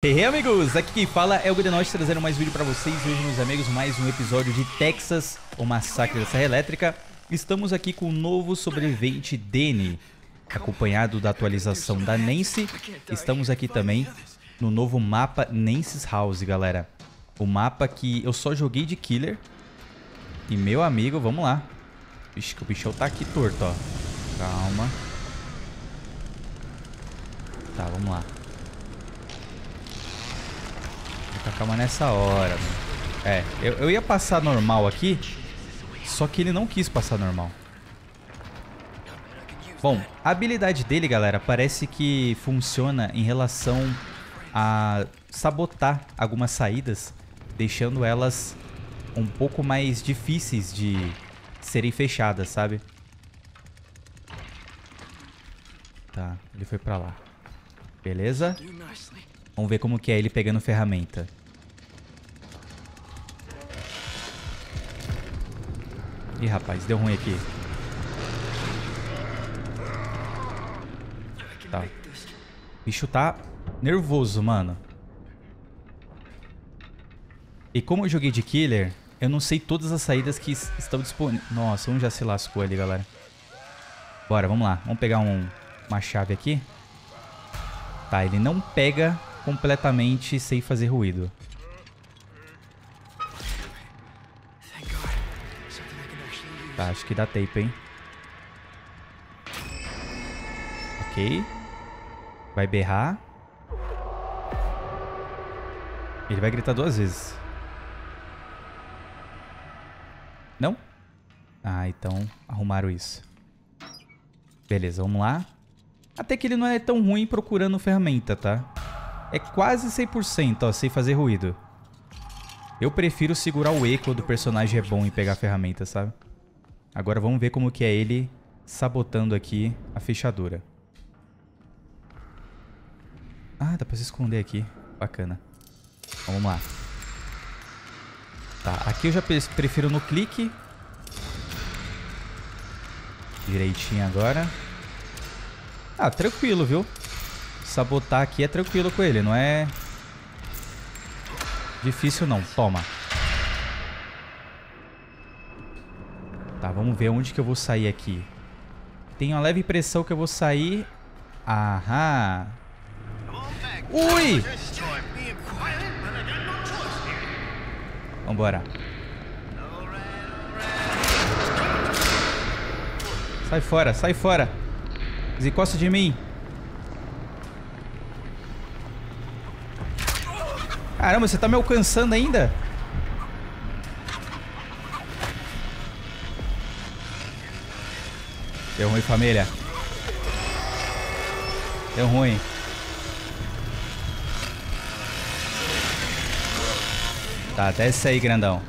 Hey, hey amigos, aqui quem fala é o Gudenote trazendo mais vídeo pra vocês e hoje, meus amigos, mais um episódio de Texas, o Massacre da Serra Elétrica. Estamos aqui com o novo sobrevivente Danny, acompanhado da atualização da Nancy. Estamos aqui também no novo mapa Nancy's House, galera. O mapa que eu só joguei de Killer. E meu amigo, vamos lá. Vixe, que o bichão tá aqui torto, ó. Calma. Tá, vamos lá. Fica calma nessa hora, mano. É, eu, eu ia passar normal aqui, só que ele não quis passar normal. Bom, a habilidade dele, galera, parece que funciona em relação a sabotar algumas saídas, deixando elas um pouco mais difíceis de serem fechadas, sabe? Tá, ele foi pra lá. Beleza? Vamos ver como que é ele pegando ferramenta. Ih, rapaz, deu ruim aqui. Tá. O bicho tá nervoso, mano. E como eu joguei de killer, eu não sei todas as saídas que estão disponíveis. Nossa, um já se lascou ali, galera. Bora, vamos lá. Vamos pegar um, uma chave aqui. Tá, ele não pega completamente sem fazer ruído. Tá, acho que dá tape, hein? Ok. Vai berrar. Ele vai gritar duas vezes. Não? Ah, então arrumaram isso. Beleza, vamos lá. Até que ele não é tão ruim procurando ferramenta, tá? É quase 100%, ó, sem fazer ruído. Eu prefiro segurar o E quando o personagem é bom em pegar ferramenta, sabe? Agora vamos ver como que é ele sabotando aqui a fechadura. Ah, dá pra se esconder aqui. Bacana. Vamos lá. Tá, aqui eu já prefiro no clique. Direitinho agora. Ah, tranquilo, viu? Sabotar aqui é tranquilo com ele, não é difícil não. Toma. Tá, vamos ver onde que eu vou sair aqui. Tenho uma leve impressão que eu vou sair... Aham. Ui! Vambora. Sai fora, sai fora. Desencosta de mim. Caramba, você tá me alcançando ainda? Deu ruim, família. Deu ruim. Tá, desce aí, grandão.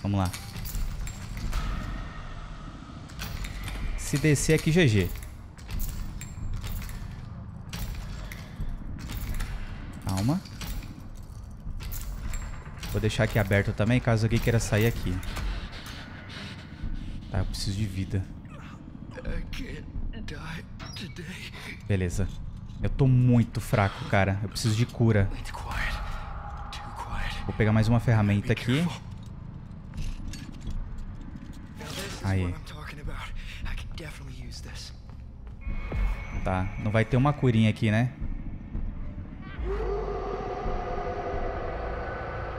Vamos lá. Se descer aqui, GG. Calma. Vou deixar aqui aberto também, caso alguém queira sair aqui. Tá, eu preciso de vida. Beleza. Eu tô muito fraco, cara. Eu preciso de cura. Vou pegar mais uma ferramenta aqui. Aí. Tá, não vai ter uma curinha aqui, né?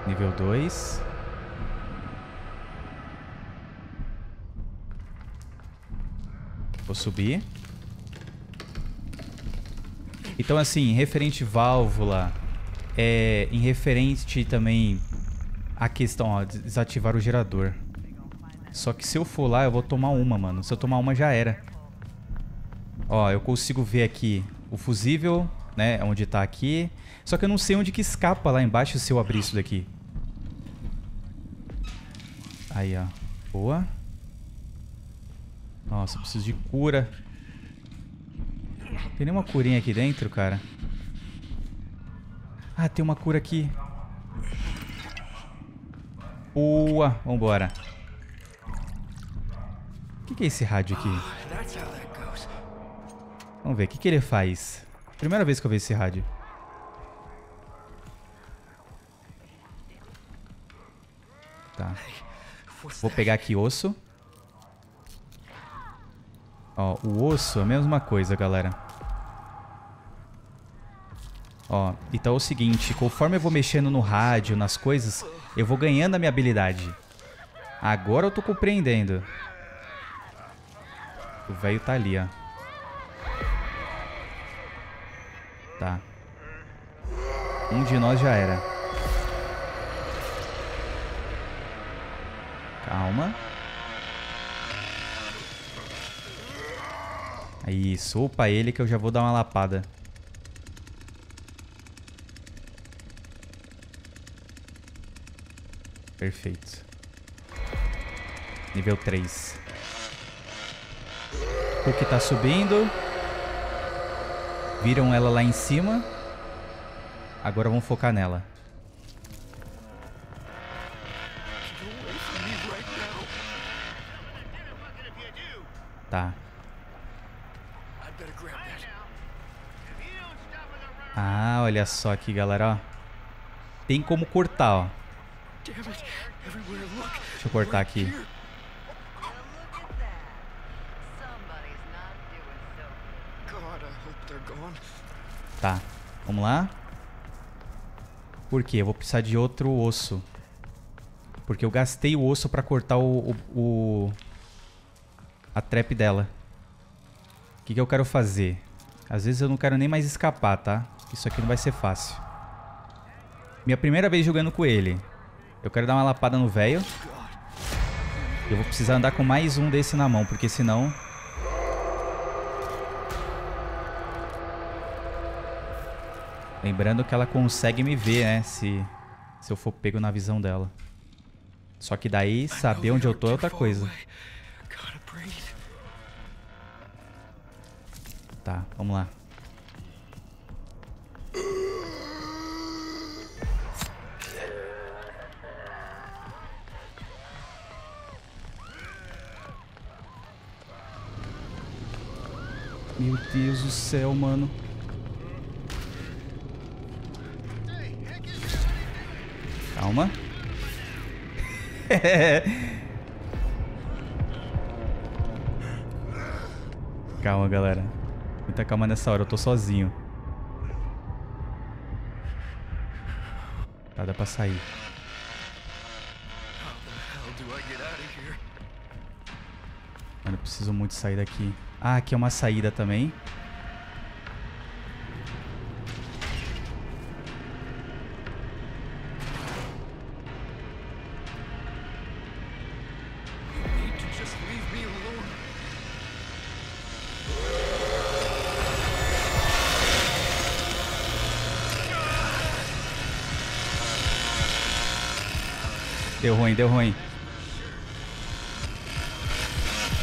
Nível 2. Vou subir. Então, assim, referente válvula, é, em referente também a questão, ó, desativar o gerador. Só que se eu for lá, eu vou tomar uma, mano. Se eu tomar uma, já era. Ó, eu consigo ver aqui o fusível, né? Onde tá aqui. Só que eu não sei onde que escapa lá embaixo se eu abrir isso daqui. Aí, ó. Boa. Nossa, preciso de cura. Tem nenhuma curinha aqui dentro, cara? Ah, tem uma cura aqui. Boa. Vambora. O que, que é esse rádio aqui? Vamos ver, o que, que ele faz? Primeira vez que eu vejo esse rádio. Tá. Vou pegar aqui osso. Ó, o osso é a mesma coisa, galera. Ó, então é o seguinte, conforme eu vou mexendo no rádio, nas coisas, eu vou ganhando a minha habilidade. Agora eu tô compreendendo. O velho tá ali, ó. Tá. Um de nós já era. Calma. Isso, opa ele que eu já vou dar uma lapada. Perfeito. Nível 3. Hulk tá subindo. Viram ela lá em cima. Agora vamos focar nela. Tá. Ah, olha só aqui, galera, ó. Tem como cortar, ó. Deixa eu cortar aqui. Tá, vamos lá. Por quê? Eu vou precisar de outro osso. Porque eu gastei o osso pra cortar o... o, o a trap dela. O que, que eu quero fazer? Às vezes eu não quero nem mais escapar, tá? Isso aqui não vai ser fácil. Minha primeira vez jogando com ele. Eu quero dar uma lapada no velho. Eu vou precisar andar com mais um desse na mão, porque senão... Lembrando que ela consegue me ver, né? Se, se eu for pego na visão dela. Só que daí, saber onde eu tô é outra coisa. Tá, vamos lá. Meu Deus do céu, mano. Calma. Calma, galera. Muita calma nessa hora, eu tô sozinho. Tá, dá pra sair. Mano, eu preciso muito sair daqui. Ah, aqui é uma saída também. Deu ruim, deu ruim.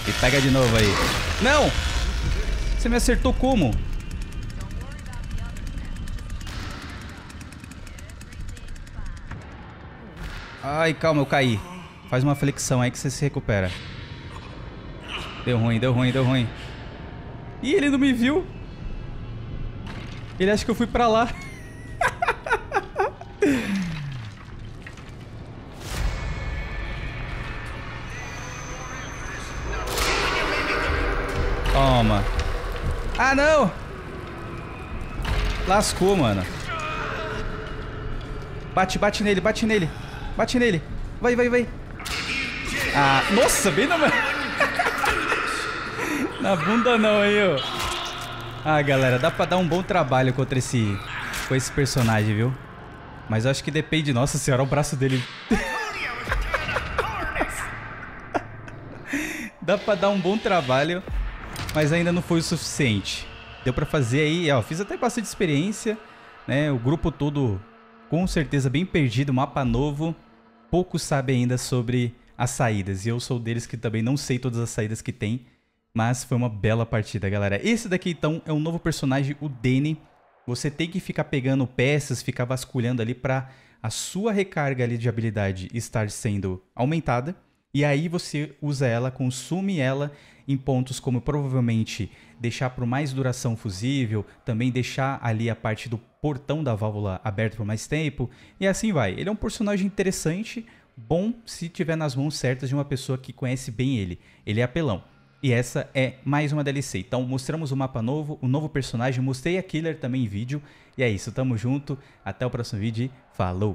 E pega de novo aí. Não! Você me acertou como? Ai, calma, eu caí. Faz uma flexão aí que você se recupera. Deu ruim, deu ruim, deu ruim. Ih, ele não me viu. Ele acha que eu fui pra lá. Lascou, mano. Bate, bate nele, bate nele. Bate nele. Vai, vai, vai. Ah, nossa, bem na... na bunda não aí, ó. Ah, galera, dá pra dar um bom trabalho contra esse... Com esse personagem, viu? Mas eu acho que depende... Nossa senhora, o braço dele... dá pra dar um bom trabalho mas ainda não foi o suficiente. Deu para fazer aí, ó, fiz até bastante experiência, né? O grupo todo com certeza bem perdido, mapa novo. Poucos sabem ainda sobre as saídas, e eu sou deles que também não sei todas as saídas que tem, mas foi uma bela partida, galera. Esse daqui então é um novo personagem, o Danny. Você tem que ficar pegando peças, ficar vasculhando ali para a sua recarga ali de habilidade estar sendo aumentada. E aí você usa ela, consome ela em pontos como provavelmente deixar por mais duração fusível, também deixar ali a parte do portão da válvula aberto por mais tempo, e assim vai. Ele é um personagem interessante, bom se tiver nas mãos certas de uma pessoa que conhece bem ele. Ele é apelão. E essa é mais uma DLC. Então mostramos o mapa novo, um novo personagem, mostrei a Killer também em vídeo. E é isso, tamo junto, até o próximo vídeo, falou!